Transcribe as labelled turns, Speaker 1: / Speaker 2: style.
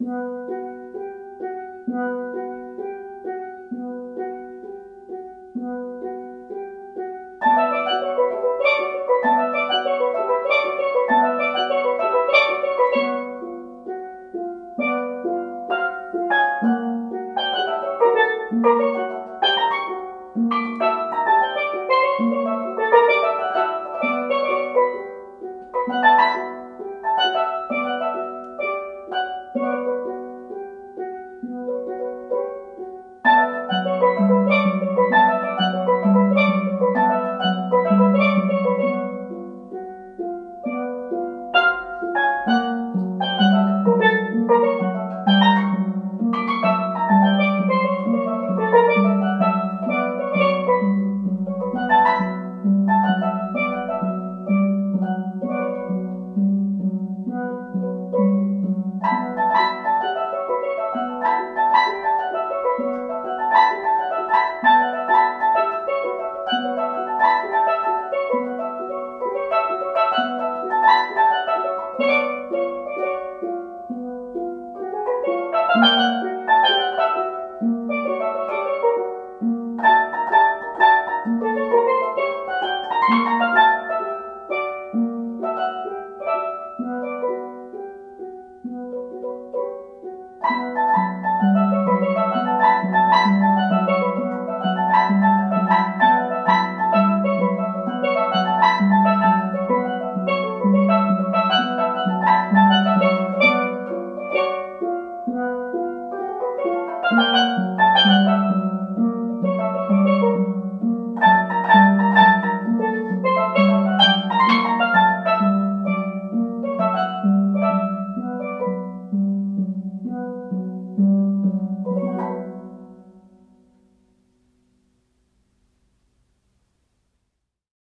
Speaker 1: Música Thank you. Thank you.